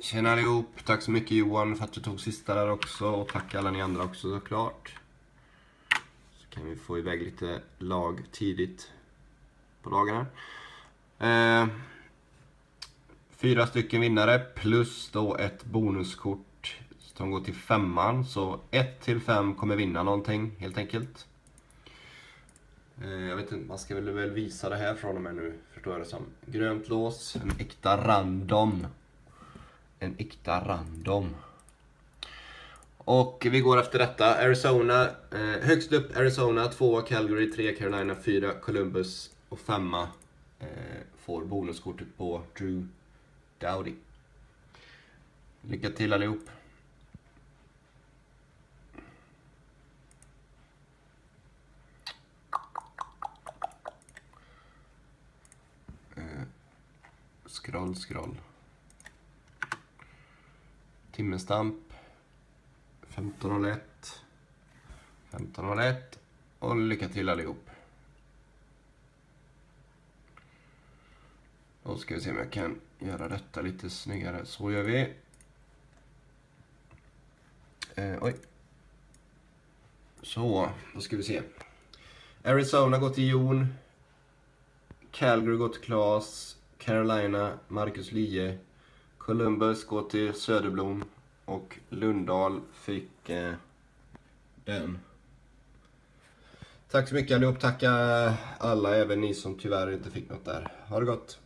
Tjena allihop, tack så mycket Johan för att du tog sista där också och tack alla ni andra också såklart. Så kan vi få iväg lite lag tidigt på dagarna. Eh, fyra stycken vinnare plus då ett bonuskort som går till femman. Så 1 till 5 kommer vinna någonting helt enkelt. Eh, jag vet inte, man ska väl visa det här från och med nu, förstår jag det som. Grönt lås, en äkta random. En äkta random. Och vi går efter detta. Arizona, eh, högst upp Arizona, 2 Calgary, 3 Carolina, 4 Columbus och 5 eh, får bonuskortet på Drew Dowdy. Lycka till allihop! Eh, scroll, scroll. Timmerstamp, 15.01. 15.01. Och lycka till allihop. Då ska vi se om jag kan göra detta lite snyggare. Så gör vi. Eh, oj. Så, då ska vi se. Arizona går till Jon. Calgary går till Klas. Carolina, Marcus Lie. Columbus går till Söderblom. Och Lundahl fick eh, den. Tack så mycket allihop. Tacka alla, även ni som tyvärr inte fick något där. Ha det gott!